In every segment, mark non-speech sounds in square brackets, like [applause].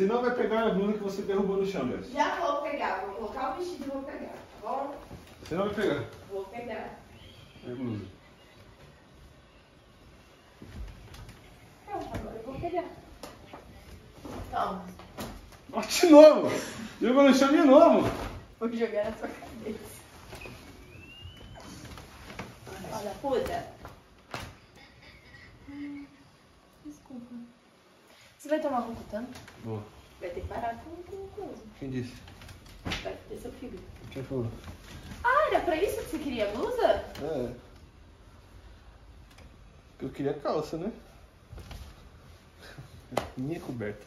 Senão vai pegar a blusa que você derrubou no chão, Jess. Já vou pegar, vou colocar o vestido e vou pegar, tá bom? Senão vai pegar Vou pegar. a blusa. Pronto, agora eu vou pegar. Toma. Ó, de novo! Jogou no chão de novo! Vou jogar na sua cabeça. Olha, puta. Hum, Desculpa. Você vai tomar um tanto? Boa. Vai ter que parar com com coisa. Quem disse? Vai ter seu filho. Quem falou? Ah, era pra isso que você queria a blusa? É. Eu queria calça, né? [laughs] Minha coberta.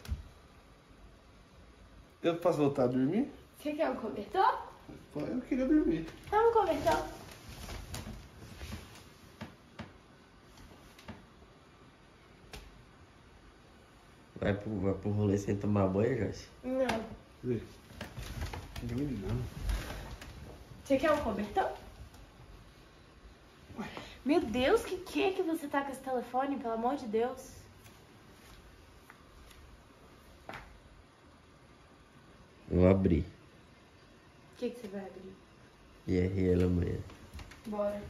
Eu posso voltar a dormir? Você quer um cobertor? Eu queria dormir. Dá um cobertor. Vai pro, vai pro rolê sem tomar banho, Joyce? Não. Você quer um cobertor? Meu Deus, que que é que você tá com esse telefone, pelo amor de Deus? Vou abrir. O que, que você vai abrir? IRL amanhã. Bora.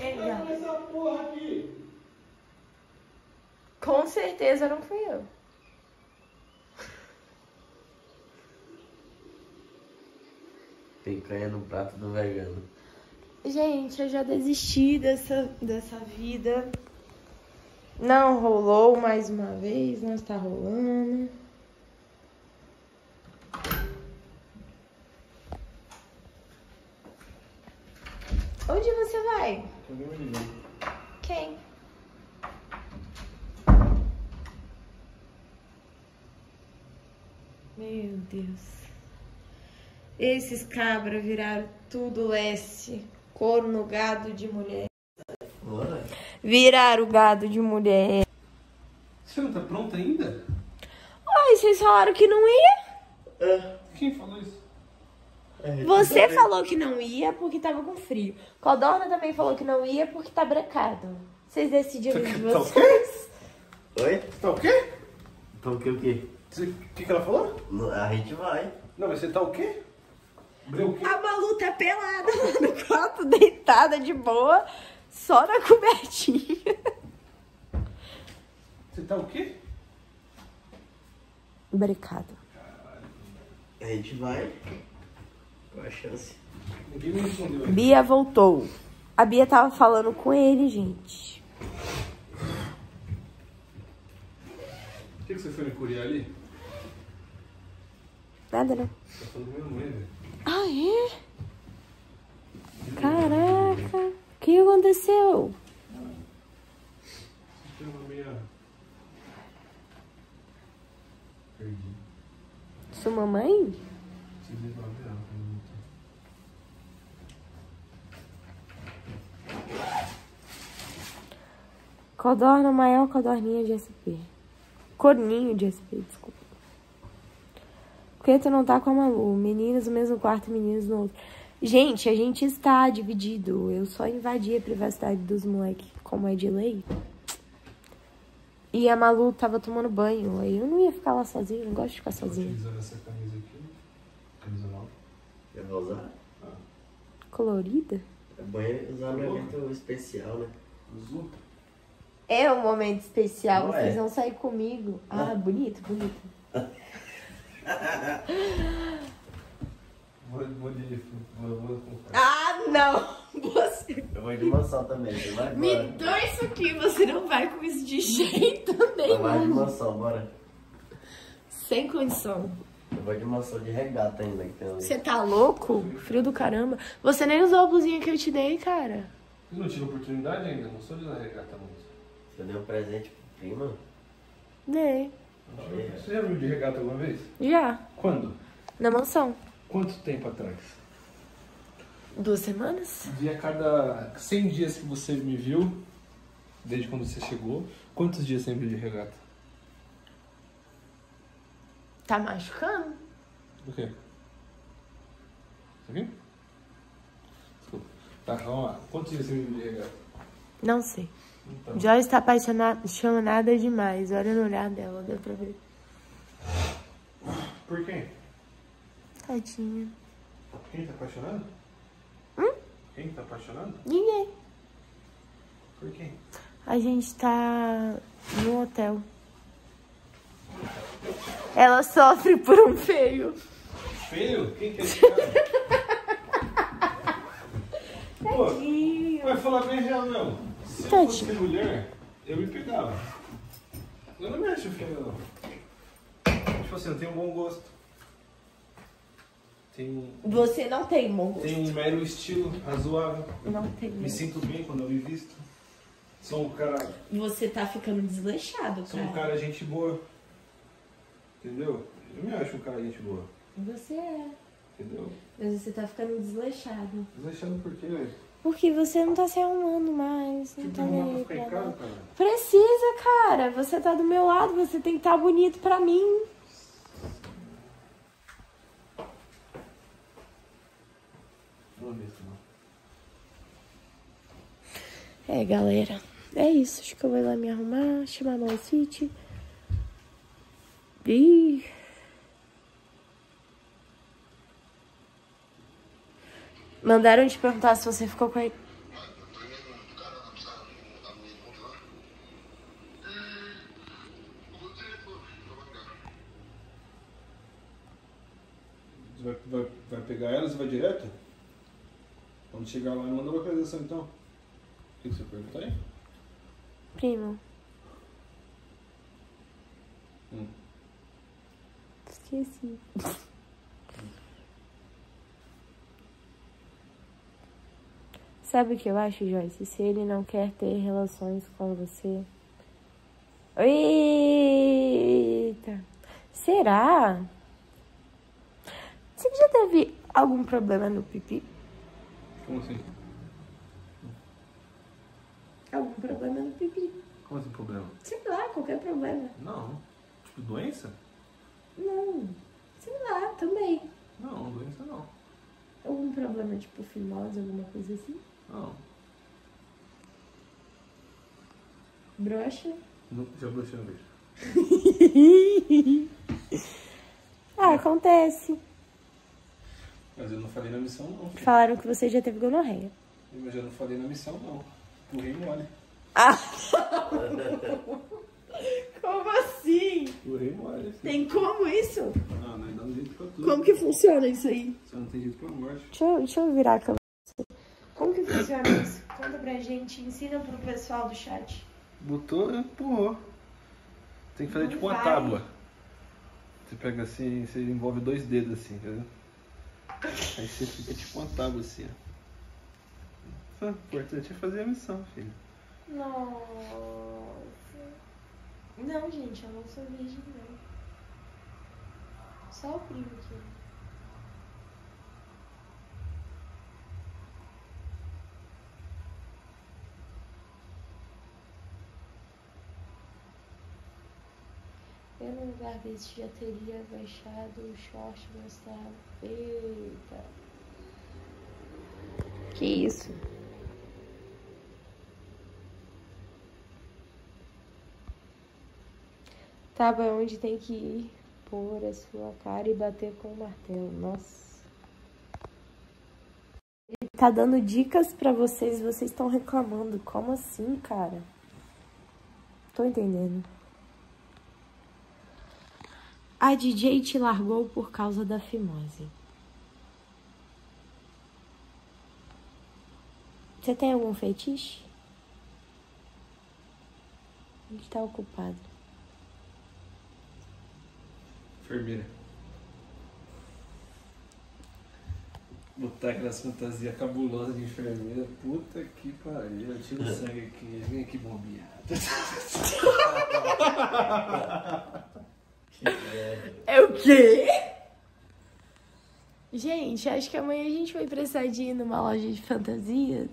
Ei, Gabi. essa porra aqui! Com certeza não fui eu. Picanha no prato do vegano. Gente, eu já desisti dessa, dessa vida. Não rolou mais uma vez, não está rolando. Onde você vai? Alguém me ligou. Quem? Meu Deus. Esses cabras viraram tudo leste. Corno, gado de mulher. Bora. Viraram gado de mulher. Você não tá pronta ainda? Ai, vocês falaram que não ia? Quem falou isso? Você falou que não ia porque tava com frio. Codorna também falou que não ia porque tá brecado. Vocês decidiram de Tá o vocês. Oi? Tá o quê? Então o que o quê? O que, que ela falou? A gente vai. Não, mas você tá o quê? O quê? A Malu tá pelada lá [laughs] no quarto, deitada de boa, só na cobertinha. Você tá o quê? Brecado. A gente vai. Qual a chance? Ninguém me respondeu. Bia voltou. A Bia tava falando com ele, gente. O que, que você foi me curiar ali? Nada, né? Tá. Ah, é? Caraca. O que aconteceu? Sua mamãe? Codorna, maior codorninha de SP. Corninho de SP, desculpa. Que tu não tá com a Malu? Meninas no mesmo quarto, meninos no outro. Gente, a gente está dividido. Eu só invadi a privacidade dos moleques, como é de lei. E a Malu tava tomando banho. Aí eu não ia ficar lá sozinha, não gosto de ficar sozinha. utilizando essa camisa aqui. Camisa nova. Eu vou usar. Colorida? É banho usar no evento especial, né? Azul. É um momento especial, Não é? vocês vão sair comigo. Ah, bonito, bonito. [laughs] Vou, vou de... Vou, vou comprar. Ah, não! [laughs] Você Eu vou de mansão também. Você vai Me dá isso aqui, você não vai com isso de jeito Eu vou de nenhum. mansão, bora. Sem condição. Eu vou de mansão de regata ainda. Você tá louco? Frio do caramba. Você nem usou a blusinha que eu te dei, cara. Eu não tive oportunidade ainda, não sou de usar regata, moça. Você deu um presente pro prima? Dei. Você já viu de regata alguma vez? Já. Quando? Na mansão. Quanto tempo atrás? Duas semanas? De a cada 100 dias que você me viu, desde quando você chegou, quantos dias viu de regata? Tá machucando? O quê? Isso aqui? Desculpa. Tá, vamos lá. Quantos dias você me viu de regata? Não sei. Então. Joyce está apaixonada, demais. Olha no olhar dela, deu pra ver. Por quem? Tadinha. Quem tá apaixonado? Hum? Quem tá apaixonado? Ninguém. Por quem? A gente tá no hotel. Ela sofre por um feio. Feio? Quem que é esse cara? [laughs] Pô, vai falar bem real não. Se eu fosse mulher, eu me pegava. Eu não me acho feio não. Tipo assim, eu tenho um bom gosto. Tenho, Você não tem bom gosto. tenho um mero estilo razoável. Não tem Me sinto bem quando eu me visto. Sou um cara, Você tá ficando desleixado, sou um cara. cara gente boa. Entendeu? Eu me acho um cara gente boa. Você é. Entendeu? Mas você tá ficando desleixado. Desleixando por quê, velho? Porque você não tá se arrumando mais. Não tá arrumar nem aí pra cara. Precisa, cara. Você tá do meu lado, você tem que estar bonito pra mim. É galera. É isso. Acho que eu vou lá me arrumar, chamar no City. E. Mandaram te perguntar se você ficou com. Você vai, vai, vai pegar elas e vai direto? Quando chegar lá, manda a localização então. O que que você pergunta aí? Primo. Hum. Esqueci. Sabe o que eu acho, Joyce? Se ele não quer ter relações com você. Eita! Será? Você já teve algum problema no pipi? Como assim? Algum problema no pipi? Como assim problema? Sei lá, qualquer problema. Não. Tipo, doença? Não. Sei lá, também. Não, doença não. Algum problema tipo fimose, alguma coisa assim? Não. Brocha? Não já brochei uma vez. [laughs] ah, acontece. Mas eu não falei na missão não, filho. Falaram que você já teve gonorreia. Mas eu não falei na missão não. Empurrei mole. [laughs] Como assim? Empurrei mole. filho. Tem como isso? Ah, nós dá um jeito pra tudo. Como que funciona isso aí? Só não tem jeito pra morte. Deixa eu, deixa eu virar a câmera. Como que funciona isso? Conta pra gente, ensina pro pessoal do chat. Botou, empurrou. Tem que fazer Não tipo uma vai. tábua. Você pega assim, você envolve dois dedos assim, entendeu? Aí você fica tipo uma tábua assim, ó. O importante é fazer a missão, filho. Nossa. Não, gente, eu não sou virgem, não. Só o primo aqui. Eu no lugar desse já teria baixado o short e mostrado. Eita. Que isso? Tá bom, onde tem que ir pôr a sua cara e bater com o martelo. Nossa. Ele tá dando dicas pra vocês, vocês estão reclamando. Como assim, cara? Tô entendendo. A DJ te largou por causa da fimose. Você tem algum fetiche? A gente tá ocupado. Enfermeira. Botar aquelas fantasias cabulosas de enfermeira. Puta que pariu. Eu tiro sangue aqui. Vem aqui bombeado. [laughs] O quê? Gente, acho que amanhã a gente vai precisar de ir numa loja de fantasias.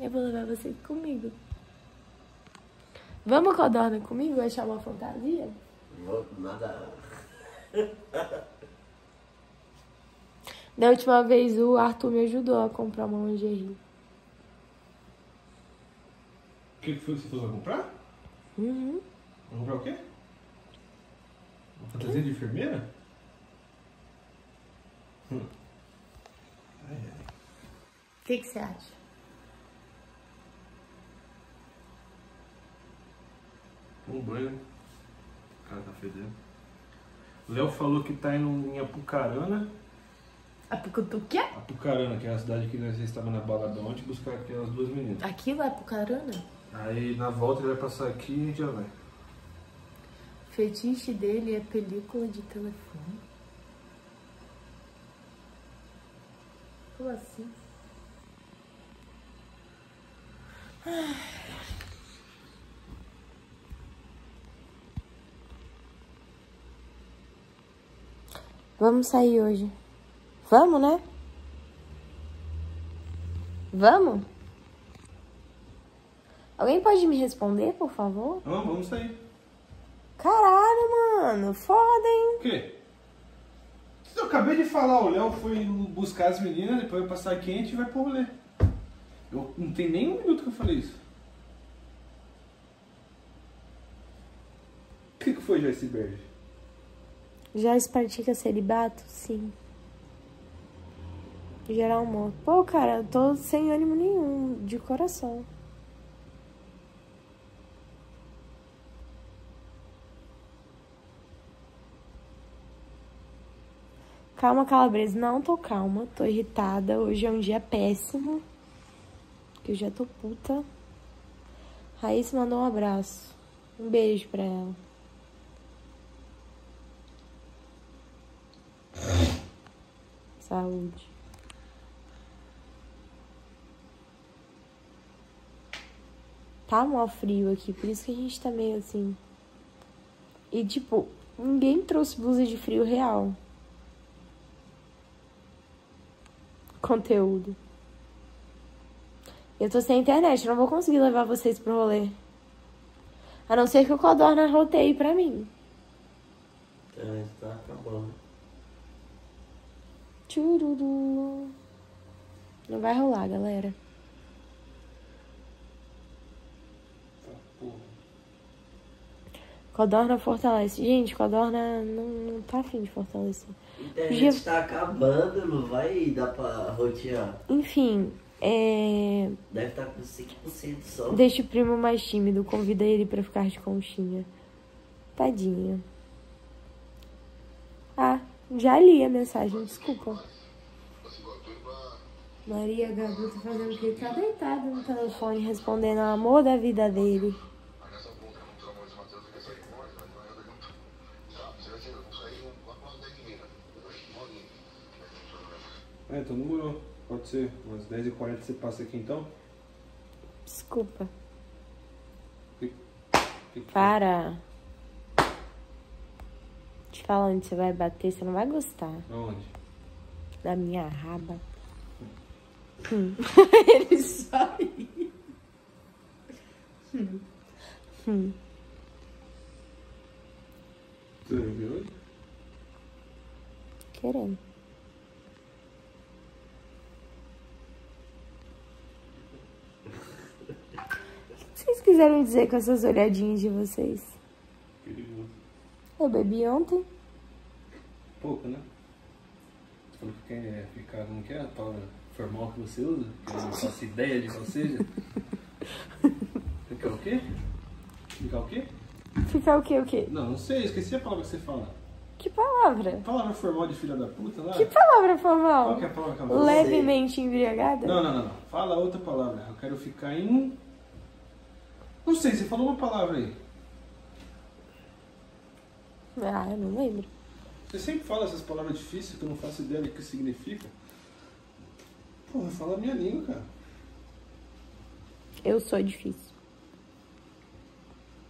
Eu vou levar você comigo. Vamos, Codorna, comigo achar uma fantasia? Não, nada. Da última vez o Arthur me ajudou a comprar uma lingerie. que, que foi que você foi comprar? Uhum. Vai comprar o quê? Uma fantasia de enfermeira? Hum. O que, que você acha? Um banho? O cara tá fedendo. O Léo falou que tá indo em Apucarana. A Pucutuque? Apucarana, que é a cidade que nós estávamos na balada ontem, buscar aquelas duas meninas. Aquilo é Pucarana? Aí na volta ele vai passar aqui e a gente já vai. Fetiche dele é película de telefone. Como assim? Vamos sair hoje. Vamos, né? Vamos? Alguém pode me responder, por favor? Vamos, vamos sair. Caralho, mano. Foda, hein? O quê? Acabei de falar, o Léo foi buscar as meninas, depois vai passar aqui e vai pro rolê. Eu não tem nem um minuto que eu falei isso. O que, que foi Joyce Berge? Já pratica celibato? Sim. Geral morto. Pô, cara, eu tô sem ânimo nenhum, de coração. Calma, Calabresa. Não tô calma, tô irritada. Hoje é um dia péssimo. Que eu já tô puta. Raíssa mandou um abraço. Um beijo pra ela. Saúde. Tá mó frio aqui, por isso que a gente tá meio assim. E tipo, ninguém trouxe blusa de frio real. Conteúdo. Eu tô sem internet, não vou conseguir levar vocês pro rolê. A não ser que o Codorna roteie pra mim. Então, tá acabando. Tchururu. Não vai rolar, galera. Codorna fortalece. Gente, Codorna não, não tá afim de fortalecer. Internet Podia- tá acabando, não vai dar pra rotear. Enfim, é... Deve estar com 5% só. deixa o primo mais tímido. Convida ele pra ficar de conchinha. Tadinho. Ah, já li a mensagem, desculpa. Maria Gadu tá fazendo o quê? Tá deitada no telefone respondendo ao amor da vida dele. É, então demorou. Pode ser. Umas 10h40 você passa aqui então? Desculpa. Que- que- Para. Te falando onde você vai bater, você não vai gostar Aonde? da minha raba. Hum. [laughs] Ele só ri. Hum. Hum. Você viu hoje? Querendo. Vocês quiseram dizer com essas olhadinhas de vocês? Perigoso. Eu bebi ontem. Pouco, né? Você falou que quer ficar, como que é a palavra formal que você usa? Que eu não faço [laughs] ideia de qual seja. Ficar o quê? Ficar o quê? Ficar o quê, o quê? Não, não sei, esqueci a palavra que você fala. Que palavra? Palavra formal de filha da puta lá? Que palavra Qual formal? que é a palavra que eu Levemente embriagada? Não, não, não, não. Fala outra palavra. Eu quero ficar em. Não sei, você falou uma palavra aí. Ah, eu não lembro. Você sempre fala essas palavras difíceis que eu não faço ideia do que significa. Porra, fala a minha língua, cara. Eu sou difícil.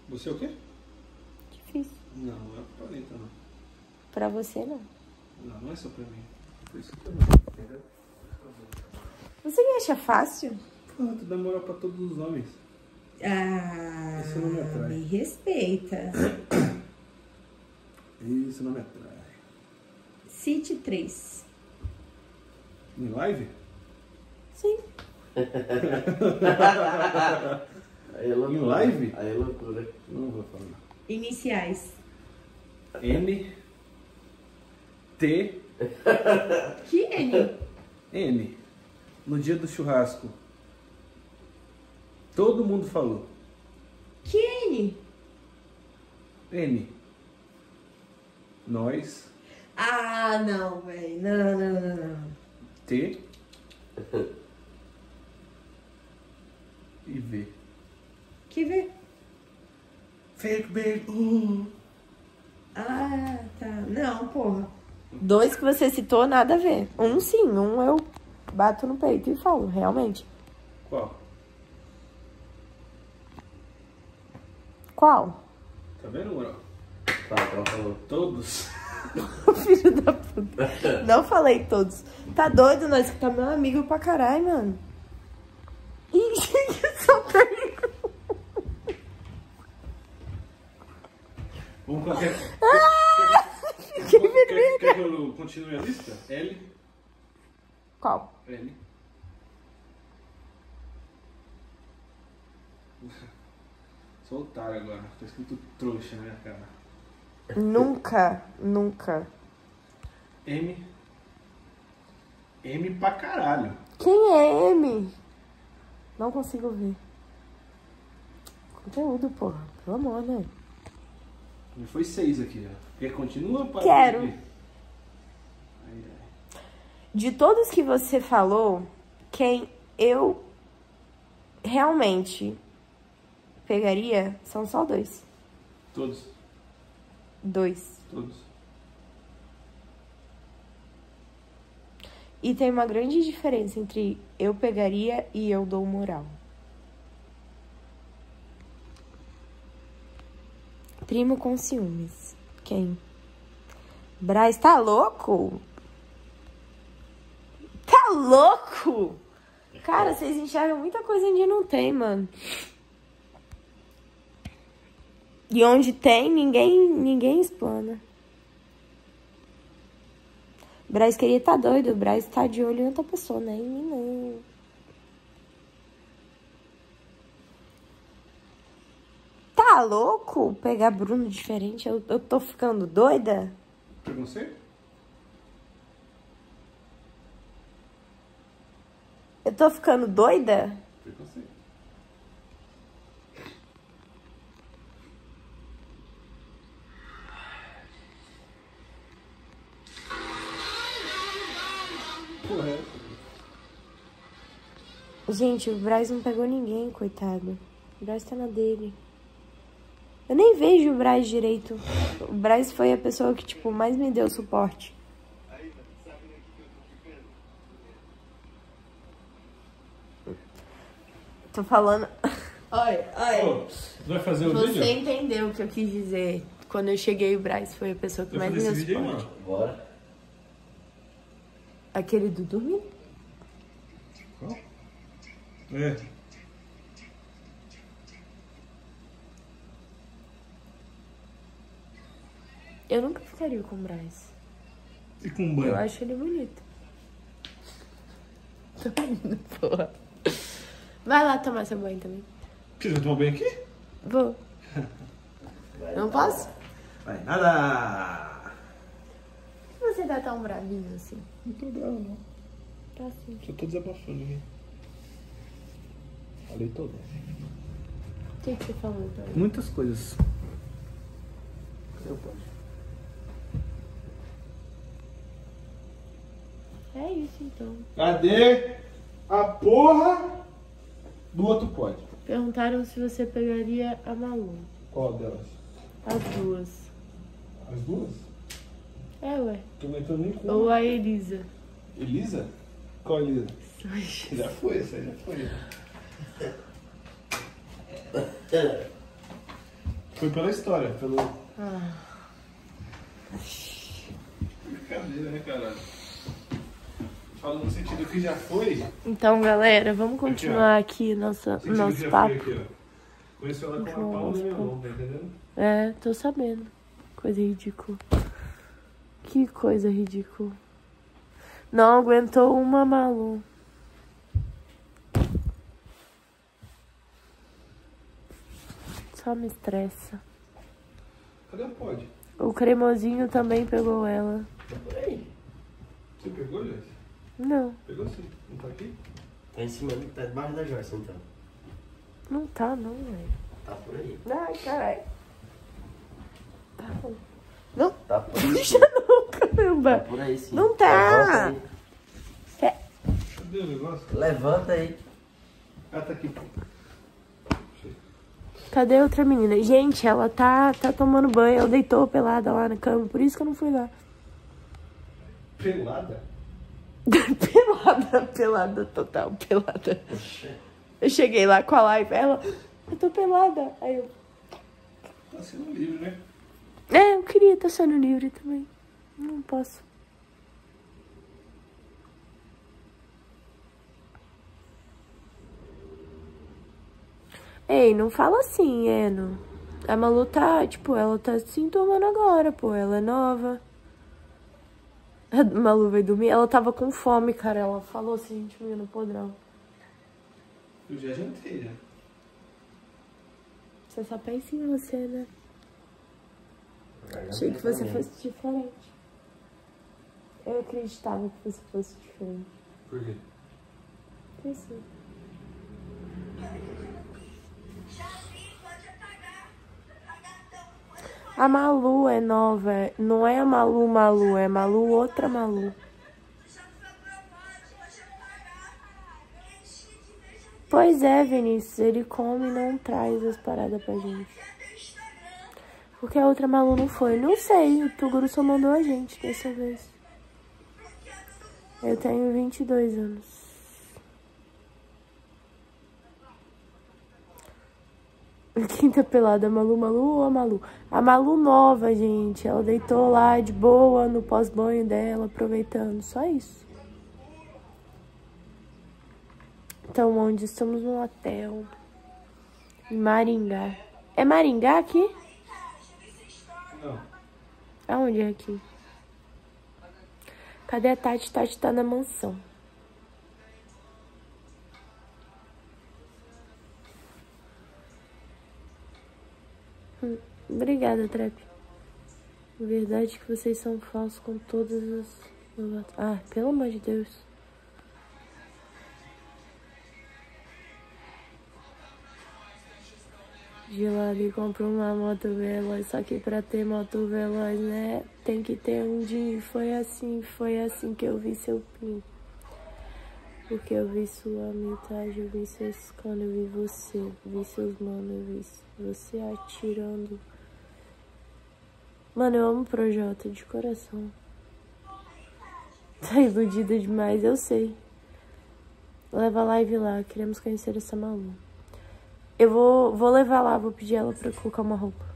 Você é o quê? Difícil. Não, não é pra Anitta, não. Pra você, não. Não, não é só pra mim. Por isso que eu entendeu? Você me acha fácil? Porra, tu dá moral pra todos os homens. Ah, Isso não me atrai. me respeita. Isso não me atrai. Cite 3. Em live? Sim. Aí é loucura. Em live? Aí é loucura. Não vou falar. Iniciais. N. T. Que N? N. No dia do churrasco. Todo mundo falou. Que N? N. Nós. Ah, não, velho. Não, não, não, não. T. E V. Que V? Fake big. Uh. Ah, tá. Não, porra. Dois que você citou, nada a ver. Um sim, um eu bato no peito e falo, realmente. Qual? Qual? Tá vendo, Moral? Tá, ela falou. Todos. [laughs] Filho da puta. Não falei todos. Tá doido, nós que tá meu amigo pra caralho, mano. Ih, [laughs] só tem. Vamos com [laughs] quer, Fiquei quer, vermelha. quer que eu continue a lista? L. Qual? L. Sou otário agora. Tá escrito trouxa na minha cara. Nunca, nunca. M. M pra caralho. Quem é M? Não consigo ver. Conteúdo, porra. Pelo amor, né? Me foi seis aqui, ó. Quer continua? Para Quero. De todos que você falou, quem eu realmente pegaria são só dois. Todos. Dois. Todos. E tem uma grande diferença entre eu pegaria e eu dou moral. Primo com ciúmes. Quem? Braz, tá louco? Tá louco? Cara, vocês enxergam muita coisa onde não tem, mano. E onde tem, ninguém, ninguém explana. O Braz queria tá doido, o Braz tá de olho em outra pessoa, né? Em mim não. Tá louco? Pegar Bruno diferente? Eu, eu tô ficando doida? Preconceito? Eu tô ficando doida? Preconceito. Gente, o Braz não pegou ninguém, coitado. O Braz tá na dele. Eu nem vejo o Braz direito. O Braz foi a pessoa que, tipo, mais me deu suporte. Tô falando. Olha. Ô, você vai fazer o Você vídeo? entendeu o que eu quis dizer. Quando eu cheguei, o Braz foi a pessoa que Vai mais me deu aí, suporte. Bora. Aquele do dormir? Qual? É. Eu nunca ficaria com o Braz. E com Eu banho? acho ele bonito. Tô indo, porra. Vai lá tomar seu banho também. Você vai tomar banho aqui? Vou. Não posso? Vai nada! Por que você tá tão bravinho assim? Não tô bravo, não. Tá assim. Só tô desabafando aqui. Falei todo. O que, que você falou mim? Muitas coisas. Eu posso. É isso então. Cadê a porra do outro pode? Perguntaram se você pegaria a Malu. Qual delas? As duas. As duas? É, ué. Tô não entrando nem com Ou a Elisa. Elisa? Qual Elisa? Já foi, essa já foi. Foi pela história, pelo. Ah. Brincadeira, né, caralho? Falando no sentido que já foi. Então, galera, vamos continuar aqui nossa, Sentido que nosso papo. aqui. Conheceu ela com uma pau na nosso minha papo. mão, tá entendendo? É, tô sabendo. Coisa ridícula. Que coisa ridícula. Não aguentou uma Malu. Só me estressa. Cadê o pod? O cremosinho também pegou ela. Tá por aí. Você pegou, Joyce? Não, Pegou sim. Não tá aqui? Tá em cima, tá debaixo da Joyce, então. não tá não, velho. Tá por aí. Ai, caralho. Tá bom. Não, Tá por aí. puxa não, Tá caramba. por aí, sim. Não tá. Levanta aí. Cadê o negócio? Levanta aí. Ah, tá aqui. Cadê a outra menina? Gente, ela tá, tá tomando banho. Ela deitou pelada lá na cama, por isso que eu não fui lá. Pelada? [laughs] pelada, pelada total, pelada. Poxa. Eu cheguei lá com a live, ela, eu tô pelada. Aí eu, Tá sendo livre, né? é, eu queria estar sendo livre também. Não posso. Ei, não fala assim, Eno. A Malu tá, tipo, ela tá se enturmando agora, pô. Ela é nova. A Malu veio dormir. Ela tava com fome, cara. Ela falou assim, gente, no podrão. Eu já jantei, já. Você só pensa em você, né? Achei que você fosse diferente. Eu acreditava que você fosse diferente. Por quê? Isso. [laughs] A Malu é nova, não é a Malu Malu, é Malu outra Malu. Pois é, Vinícius, ele come e não traz as paradas pra gente. Porque a outra Malu não foi. Não sei, o Tuguru só mandou a gente dessa vez. Eu tenho 22 anos. [laughs] Quinta pelada, Malu Malu ou a Malu? A Malu nova, gente. Ela deitou lá de boa no pós-banho dela, aproveitando. Só isso. Então, onde estamos no hotel. Em Maringá. É Maringá aqui? Não. Aonde é aqui? Cadê a Tati? Tati tá na mansão. Obrigada, Trap. Verdade que vocês são falsos com todas as. Ah, pelo amor de Deus. Gelado e comprou uma moto veloz, só que pra ter moto veloz, né, tem que ter um dia. Foi assim, foi assim que eu vi seu pin. Porque eu vi sua metade, eu vi seus canos, eu vi você, vi seus manos, eu vi você atirando. Mano, eu amo o Projota de coração. Tá iludida demais, eu sei. Leva a live lá, queremos conhecer essa maluca. Eu vou, vou levar lá, vou pedir ela pra colocar uma roupa.